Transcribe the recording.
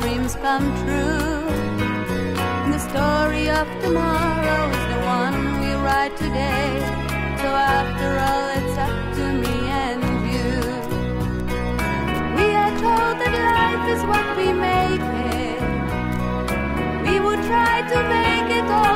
dreams come true. And the story of tomorrow is the one we write today. So after all, it's up to me and you. We are told that life is what we make it. We will try to make it all.